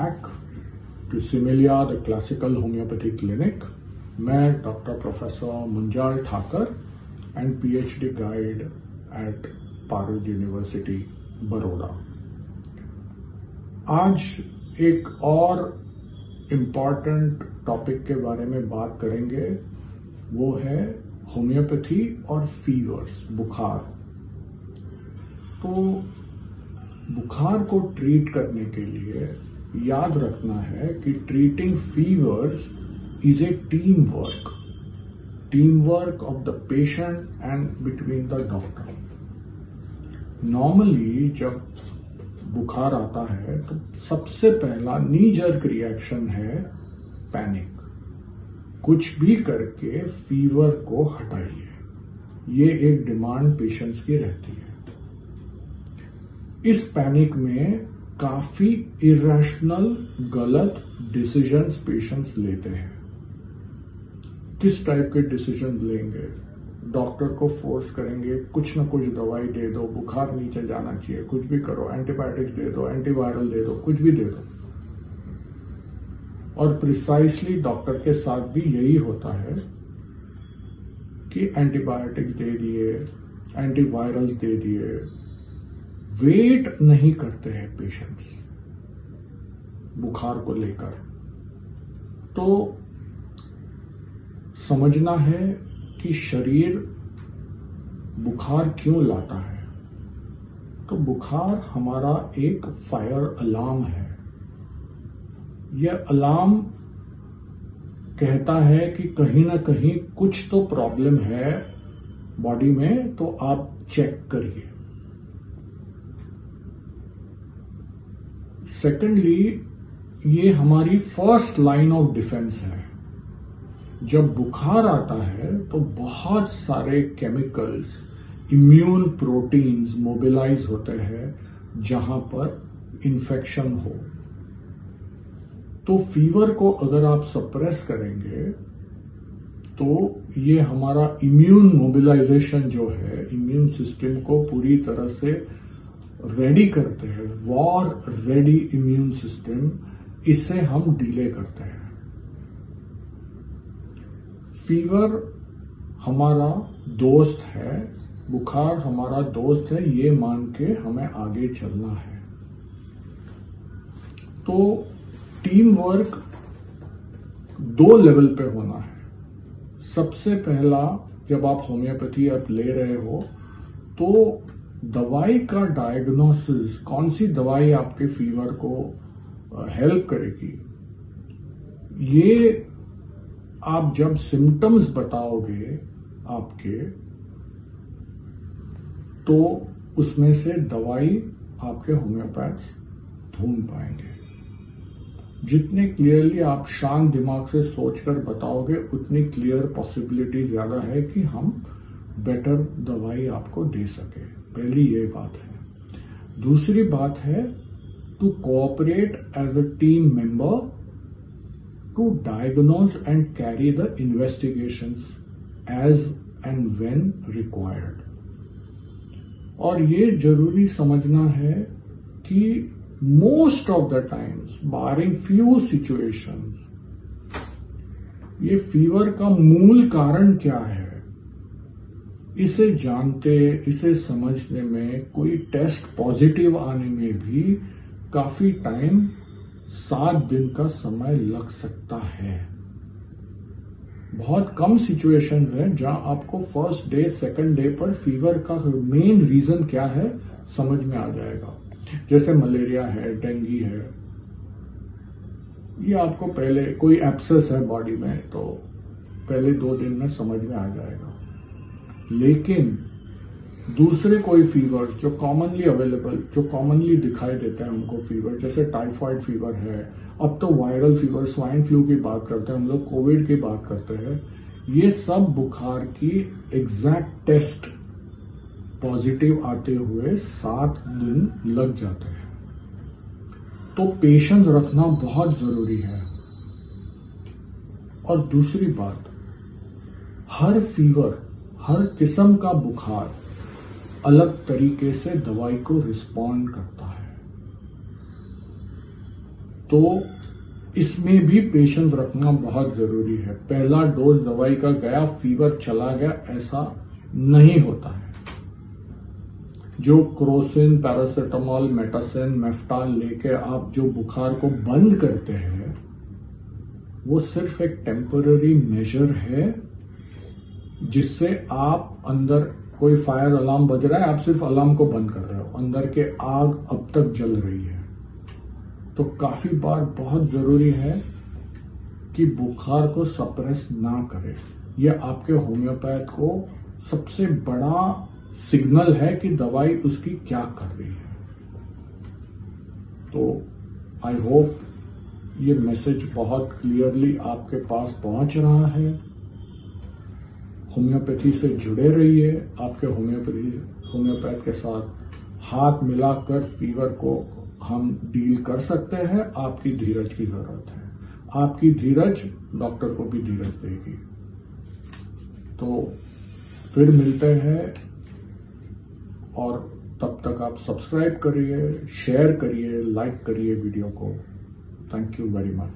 back to Similia, the classical homeopathy clinic. मैं doctor professor Munjal Thakar and PhD guide at Parul university Baroda आज एक और important topic के बारे में बात करेंगे वो है होम्योपैथी और फीवर्स बुखार तो बुखार को ट्रीट करने के लिए याद रखना है कि treating fevers is a team work team work of the patient and between the doctor normally जब बुखार आता है तो सबसे पहला नीजर्क रिएक्शन है पैनिक कुछ भी करके फीवर को हटाइए। ये एक डिमांड पेशेंट्स की रहती है। इस पैनिक में काफ़ी इरेशनल गलत डिसीजंस पेशेंट्स लेते हैं। किस टाइप के डिसीज़न लेंगे? डॉक्टर को फोर्स करेंगे, कुछ ना कुछ दवाई दे दो, बुखार नीचे जाना चाहिए, कुछ भी करो एंटीबायोटिक्स दे दो एंटीवायरल दे दो, कुछ भी दे दो। और प्रिसाइसली डॉक्टर के साथ भी यही होता है कि एंटीबायोटिक्स दे दिए एंटीवायरल्स दे दिए वेट नहीं करते हैं पेशेंट्स बुखार को लेकर। तो समझना है कि शरीर बुखार क्यों लाता है? तो बुखार हमारा एक फायर अलार्म है। यह अलार्म कहता है कि कहीं ना कहीं कुछ तो प्रॉब्लम है बॉडी में तो आप चेक करिए। सेकेंडली ये हमारी फ़र्स्ट लाइन ऑफ़ डिफेंस है। जब बुखार आता है तो बहुत सारे केमिकल्स इम्यून प्रोटीन्स मोबिलाइज होते हैं जहाँ पर इन्फेक्शन हो। तो फीवर को अगर आप सप्रेस करेंगे तो ये हमारा इम्यून मोबिलाइजेशन जो है इम्यून सिस्टम को पूरी तरह से रेडी करते हैं वॉर रेडी इम्यून सिस्टम इसे हम डिले करते हैं। फीवर हमारा दोस्त है, बुखार हमारा दोस्त है, ये मान के हमें आगे चलना है। तो टीम वर्क दो लेवल पे होना है। सबसे पहला, जब आप होम्योपैथी आप ले रहे हो तो दवाई का डायग्नोसिस कौन सी दवाई आपके फीवर को हेल्प करेगी? ये आप जब सिम्टम्स बताओगे आपके तो उसमें से दवाई आपके होम्योपैथ्स ढूंढ पाएँगे। जितने क्लियरली आप शांत दिमाग से सोचकर बताओगे, उतनी क्लियर पॉसिबिलिटी ज़्यादा है कि हम बेटर दवाई आपको दे सके। पहली ये बात है। दूसरी बात है to cooperate as a team member to diagnose and carry the investigations as and when required और ये ज़रूरी समझना है कि most of the times barring few situations ये फीवर का मूल कारण क्या है? इसे जानते, इसे समझने में कोई टेस्ट पॉजिटिव आने में भी काफ़ी टाइम सात दिन का समय लग सकता है। बहुत कम सिचुएशन है जहाँ आपको फ़र्स्ट डे सेकंड डे पर फीवर का मेन रीजन क्या है, समझ में आ जाएगा। जैसे मलेरिया है डेंगी है, ये आपको पहले, कोई एप्सेस है बॉडी में तो पहले दो दिन में समझ में आ जाएगा। लेकिन दूसरे कोई फीवर जो कॉमनली अवेलेबल जो कॉमनली दिखाई देते हैं हमको फीवर जैसे टाइफाइड फीवर है, अब तो वायरल फीवर स्वाइन फ्लू की बात करते हैं, हम लोग कोविड की बात करते हैं, ये सब बुखार की एग्जैक्ट टेस्ट पॉजिटिव आते हुए सात दिन लग जाते हैं। तो पेशेंस रखना बहुत ज़रूरी है। और दूसरी बात, हर फीवर हर किस्म का बुखार अलग तरीके से दवाई को रिस्पॉन्ड करता है। तो इसमें भी पेशेंस रखना बहुत ज़रूरी है। पहला डोज दवाई का गया फीवर चला गया, ऐसा नहीं होता है। जो क्रोसिन पैरासिटामोल मेटासिन मेफ्टाल लेके आप जो बुखार को बंद करते हैं, वो सिर्फ़ एक टेम्पररी मेजर है। जिससे आप अंदर कोई फायर अलार्म बज रहा है, आप सिर्फ़ अलार्म को बंद कर रहे हो। अंदर के आग अब तक जल रही है। तो काफ़ी बार बहुत ज़रूरी है कि बुखार को सप्रेस ना करें। यह आपके होम्योपैथ को सबसे बड़ा सिग्नल है कि दवाई उसकी क्या कर रही है। तो आई होप ये मैसेज बहुत क्लियरली आपके पास पहुँच रहा है। होम्योपैथी से जुड़े रहिए, आपके होम्योपैथी, होम्योपैथ के साथ हाथ मिलाकर फीवर को हम डील कर सकते हैं, आपकी धीरज की ज़रूरत है। आपकी धीरज डॉक्टर को भी धीरज देगी। तो फिर मिलते हैं और तब तक आप सब्सक्राइब करिए शेयर करिए लाइक करिए वीडियो को। Thank you very much